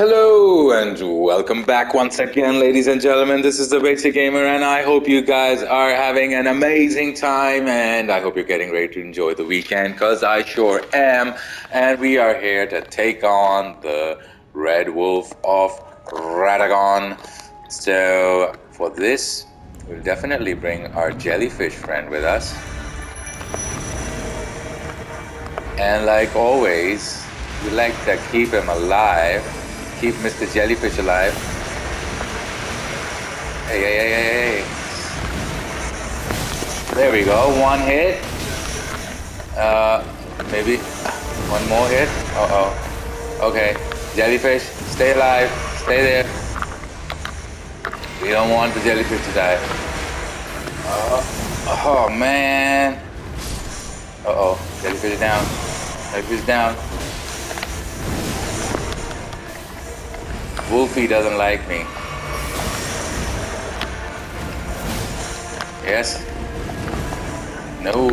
Hello and welcome back once again, ladies and gentlemen. This is the Basic Gamer, and I hope you guys are having an amazing time. And I hope you're getting ready to enjoy the weekend because I sure am. And we are here to take on the Red Wolf of Radagon. So, for this, we'll definitely bring our jellyfish friend with us. And like always, we like to keep him alive keep Mr. Jellyfish alive. Hey, hey, hey, hey, hey. There we go, one hit. Uh, maybe one more hit. Uh-oh. Okay, Jellyfish, stay alive, stay there. We don't want the jellyfish to die. Uh, oh, man. Uh-oh, jellyfish is down. Jellyfish is down. Wolfie doesn't like me. Yes? No.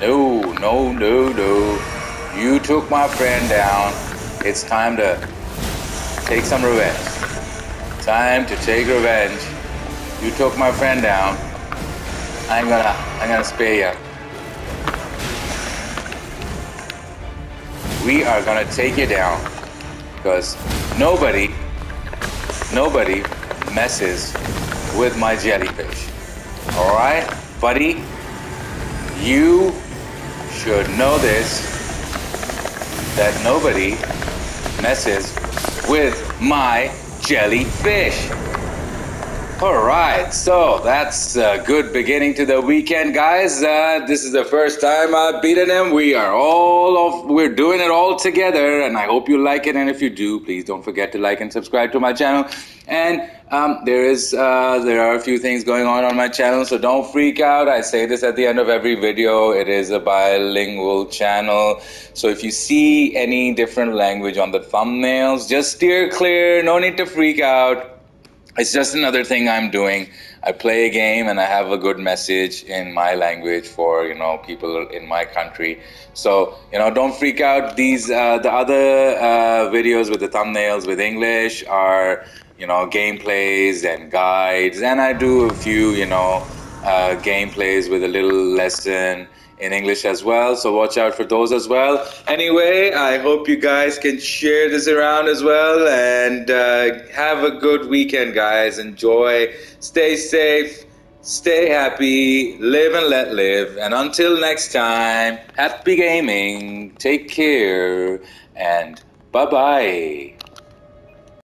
No, no, no, no. You took my friend down. It's time to take some revenge. Time to take revenge. You took my friend down. I'm gonna, I'm gonna spare you. We are gonna take you down because nobody, nobody messes with my jellyfish. All right, buddy, you should know this, that nobody messes with my jellyfish. All right, so that's a good beginning to the weekend, guys. Uh, this is the first time I've beaten him. We are all of, we're doing it all together, and I hope you like it. And if you do, please don't forget to like and subscribe to my channel. And um, there is, uh, there are a few things going on on my channel, so don't freak out. I say this at the end of every video. It is a bilingual channel, so if you see any different language on the thumbnails, just steer clear. No need to freak out it's just another thing I'm doing. I play a game and I have a good message in my language for you know people in my country. So you know, don't freak out. These uh, the other uh, videos with the thumbnails with English are you know gameplays and guides, and I do a few you know uh, gameplays with a little lesson in English as well. So watch out for those as well. Anyway, I hope you guys can share this around as well and uh, have a good weekend, guys. Enjoy, stay safe, stay happy, live and let live. And until next time, happy gaming, take care, and bye bye.